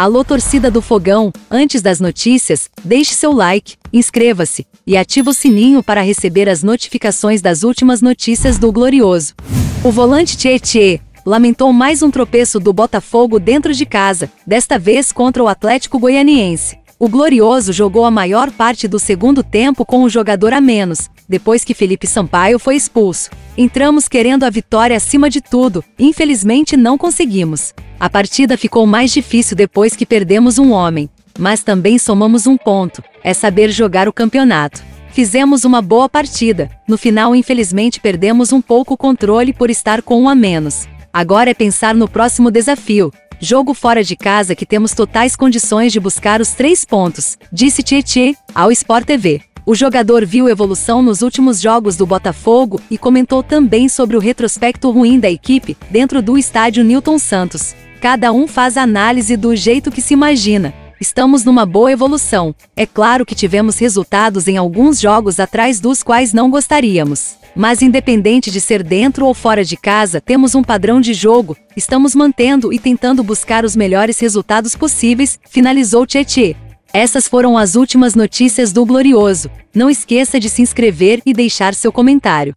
Alô torcida do Fogão, antes das notícias, deixe seu like, inscreva-se e ative o sininho para receber as notificações das últimas notícias do Glorioso. O volante Tietê lamentou mais um tropeço do Botafogo dentro de casa, desta vez contra o Atlético Goianiense. O Glorioso jogou a maior parte do segundo tempo com um jogador a menos, depois que Felipe Sampaio foi expulso. Entramos querendo a vitória acima de tudo, infelizmente não conseguimos. A partida ficou mais difícil depois que perdemos um homem, mas também somamos um ponto, é saber jogar o campeonato. Fizemos uma boa partida, no final infelizmente perdemos um pouco o controle por estar com um a menos. Agora é pensar no próximo desafio, jogo fora de casa que temos totais condições de buscar os três pontos, disse Tietê ao Sport TV. O jogador viu evolução nos últimos jogos do Botafogo e comentou também sobre o retrospecto ruim da equipe dentro do estádio Newton Santos. Cada um faz a análise do jeito que se imagina. Estamos numa boa evolução. É claro que tivemos resultados em alguns jogos atrás dos quais não gostaríamos. Mas independente de ser dentro ou fora de casa, temos um padrão de jogo, estamos mantendo e tentando buscar os melhores resultados possíveis, finalizou Tietê. Essas foram as últimas notícias do Glorioso. Não esqueça de se inscrever e deixar seu comentário.